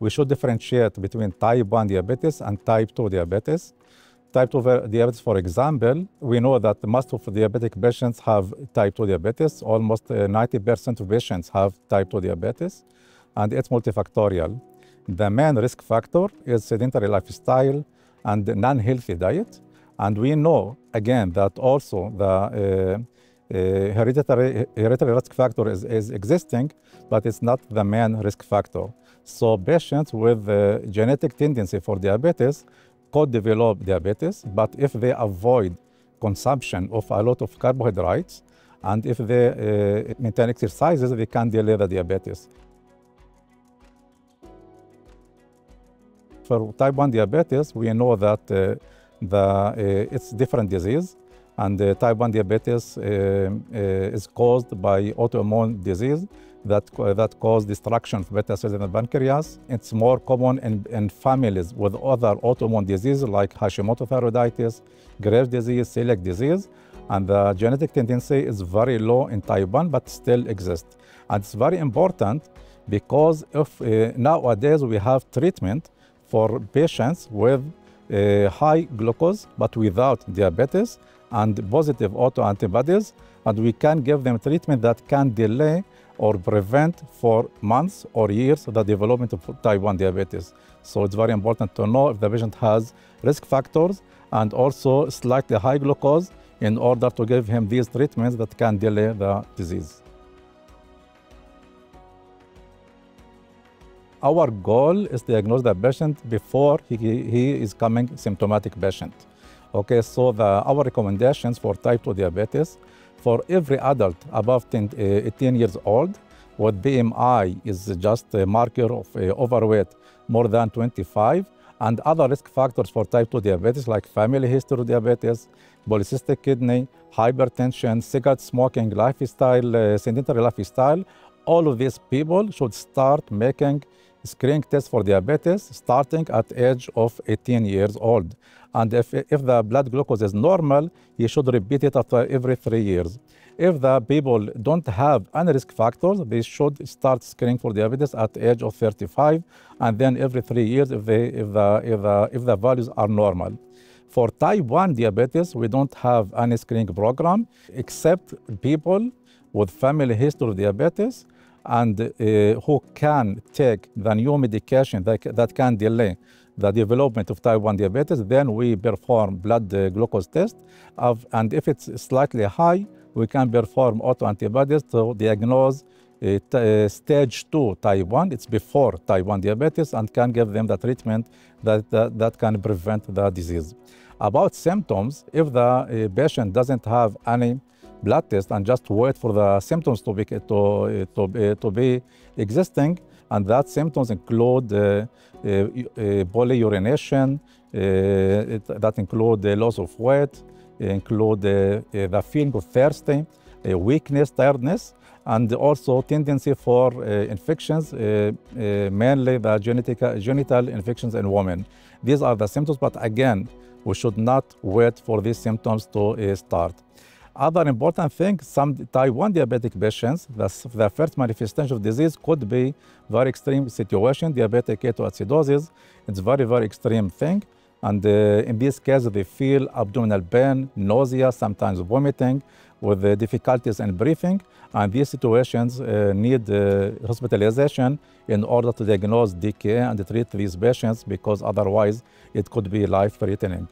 we should differentiate between type 1 diabetes and type 2 diabetes. Type 2 diabetes, for example, we know that most of diabetic patients have type 2 diabetes. Almost 90% of patients have type 2 diabetes, and it's multifactorial. The main risk factor is sedentary lifestyle and non-healthy diet. And we know, again, that also the uh, uh, hereditary, hereditary risk factor is, is existing, but it's not the main risk factor. So patients with uh, genetic tendency for diabetes could develop diabetes, but if they avoid consumption of a lot of carbohydrates, and if they uh, maintain exercises, they can delay the diabetes. For type 1 diabetes, we know that uh, the, uh, it's different disease, and uh, type 1 diabetes uh, uh, is caused by autoimmune disease that, that cause destruction of beta cells in the pancreas. It's more common in, in families with other autoimmune diseases like Hashimoto thyroiditis, Graves' disease, celiac disease, and the genetic tendency is very low in type 1 but still exists. And it's very important because if uh, nowadays we have treatment for patients with uh, high glucose but without diabetes and positive autoantibodies, and we can give them treatment that can delay or prevent for months or years the development of type 1 diabetes. So it's very important to know if the patient has risk factors and also slightly high glucose in order to give him these treatments that can delay the disease. Our goal is to diagnose the patient before he, he is coming symptomatic patient. Okay, so the, our recommendations for type 2 diabetes for every adult above 10, uh, 18 years old with BMI is just a marker of uh, overweight more than 25 and other risk factors for type 2 diabetes like family history of diabetes, polycystic kidney, hypertension, cigarette smoking, lifestyle, uh, sedentary lifestyle, all of these people should start making screening tests for diabetes starting at age of 18 years old. And if, if the blood glucose is normal, you should repeat it after every three years. If the people don't have any risk factors, they should start screening for diabetes at the age of 35, and then every three years if, they, if, the, if, the, if the values are normal. For type 1 diabetes, we don't have any screening program except people with family history of diabetes and uh, who can take the new medication that, that can delay the development of type 1 diabetes, then we perform blood uh, glucose test. Of, and if it's slightly high, we can perform autoantibodies to diagnose uh, uh, stage 2 type 1. It's before type 1 diabetes and can give them the treatment that, that, that can prevent the disease. About symptoms, if the uh, patient doesn't have any blood test and just wait for the symptoms to be, to, to, to be existing, and that symptoms include uh, uh, uh, polyurination, uh, it, that include the loss of weight, include uh, the feeling of thirsty, weakness, tiredness, and also tendency for infections, mainly the genital infections in women. These are the symptoms, but again, we should not wait for these symptoms to start. Other important thing, some 1 diabetic patients, the, first manifestation of disease could be very extreme situation, diabetic ketoacidosis. It's very, very extreme thing. And uh, in this case, they feel abdominal pain, nausea, sometimes vomiting, with difficulties in breathing. And these situations uh, need uh, hospitalization in order to diagnose DKA and treat these patients because otherwise it could be life-threatening.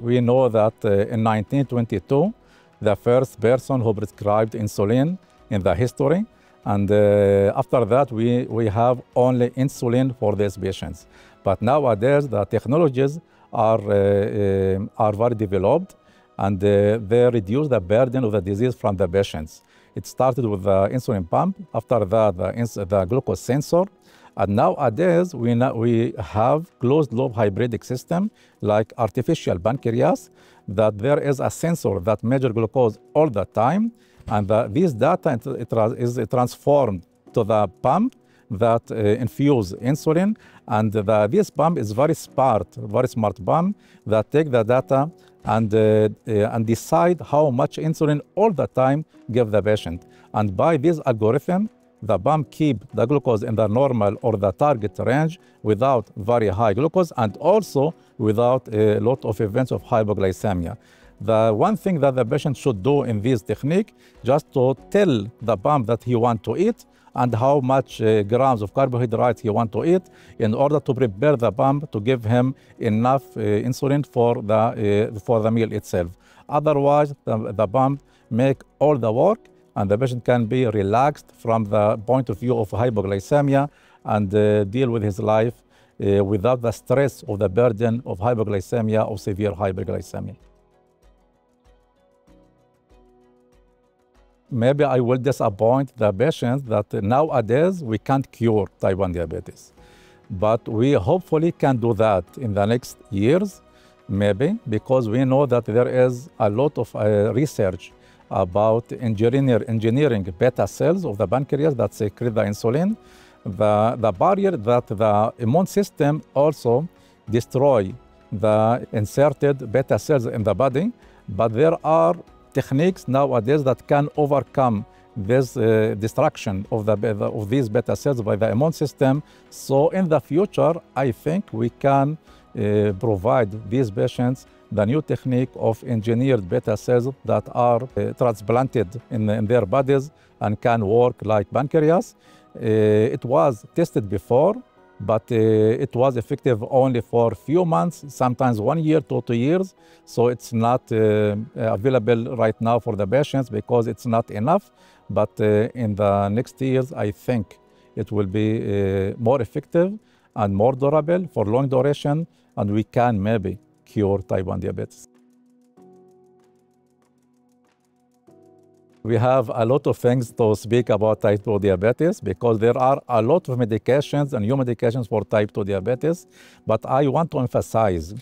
We know that uh, in 1922, the first person who prescribed insulin in the history. And uh, after that, we, we have only insulin for these patients. But nowadays, the technologies are, uh, are very developed and they reduce the burden of the disease from the patients. It started with the insulin pump. After that, the, the glucose sensor. And nowadays, we, we have closed loop hybridic system like artificial pancreas, that there is a sensor that measures glucose all the time, and the, this data is transformed to the pump that uh, infuse insulin, and the, this pump is very smart, very smart pump that take the data and, uh, uh, and decide how much insulin all the time give the patient. And by this algorithm, the pump keep the glucose in the normal or the target range without very high glucose and also without a lot of events of hypoglycemia. The one thing that the patient should do in this technique, just to tell the pump that he want to eat and how much uh, grams of carbohydrate he want to eat in order to prepare the pump to give him enough uh, insulin for the, uh, for the meal itself. Otherwise, the, the pump make all the work and the patient can be relaxed from the point of view of hypoglycemia and uh, deal with his life uh, without the stress of the burden of hypoglycemia or severe hyperglycemia. Maybe I will disappoint the patients that nowadays we can't cure type 1 diabetes. But we hopefully can do that in the next years, maybe, because we know that there is a lot of uh, research about engineer, engineering beta cells of the pancreas that secrete the insulin. The, the barrier that the immune system also destroy the inserted beta cells in the body, but there are techniques nowadays that can overcome this uh, destruction of, the, of these beta cells by the immune system. So in the future, I think we can uh, provide these patients the new technique of engineered beta cells that are uh, transplanted in, in, their bodies and can work like pancreas. Uh, it was tested before, but uh, it was effective only for a few months, sometimes one year to two years. So it's not uh, available right now for the patients because it's not enough. But uh, in the next years, I think it will be uh, more effective and more durable for long duration, and we can maybe cure type 1 diabetes. We have a lot of things to speak about type 2 diabetes because there are a lot of medications and new medications for type 2 diabetes. But I want to emphasize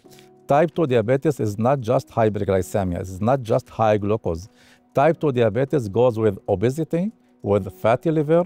type 2 diabetes is not just hyperglycemia, it's not just high glucose. Type 2 diabetes goes with obesity, with fatty liver,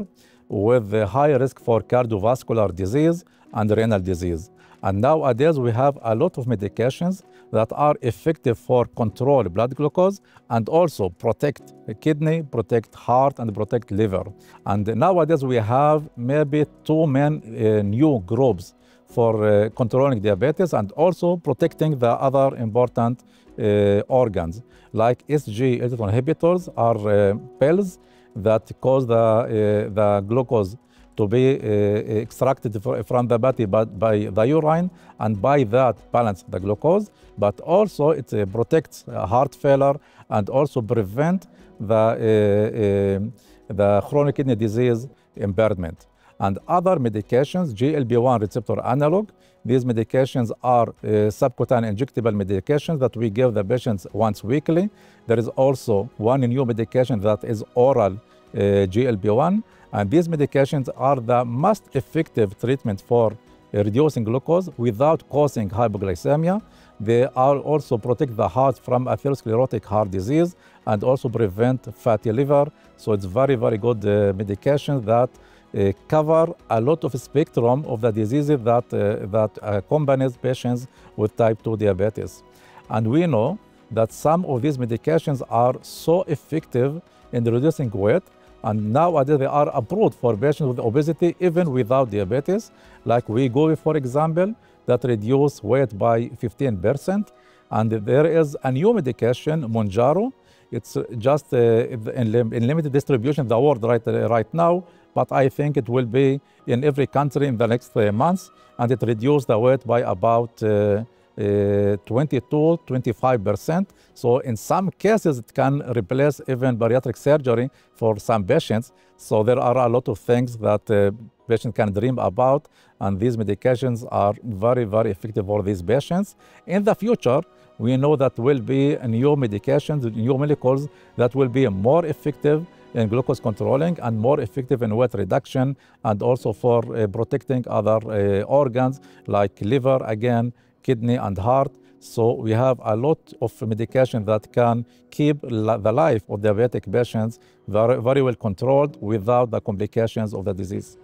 with the high risk for cardiovascular disease and renal disease. And nowadays we have a lot of medications that are effective for control blood glucose and also protect the kidney, protect heart, and protect liver. And nowadays we have maybe two main uh, new groups for uh, controlling diabetes and also protecting the other important uh, organs. Like SGLT2 inhibitors are uh, pills that cause the, uh, the glucose to be uh, extracted from the body by the urine and by that balance the glucose, but also it uh, protects heart failure and also prevent the, uh, the chronic kidney disease impairment. And other medications, GLP-1 receptor analog, these medications are uh, subcutaneous injectable medications that we give the patients once weekly. There is also one new medication that is oral uh, GLP-1 and these medications are the most effective treatment for reducing glucose without causing hypoglycemia. They are also protect the heart from atherosclerotic heart disease and also prevent fatty liver. So it's very, very good uh, medication that uh, cover a lot of spectrum of the diseases that, uh, that accompanies patients with type 2 diabetes. And we know that some of these medications are so effective in reducing weight and nowadays they are approved for patients with obesity even without diabetes, like Wegovy, for example, that reduce weight by 15%. And there is a new medication, Mounjaro. It's just uh, in, in, limited distribution in the world right, uh, right now, but I think it will be in every country in the next uh, months, and it reduces the weight by about uh, uh, 22, 25%. So in some cases, it can replace even bariatric surgery for some patients. So there are a lot of things that uh, patients can dream about, and these medications are very, very effective for these patients. In the future, we know that will be new medications, new molecules that will be more effective in glucose controlling and more effective in weight reduction and also for uh, protecting other uh, organs like liver, again, kidney and heart. So we have a lot of medication that can keep the life of diabetic patients very, very well controlled without the complications of the disease.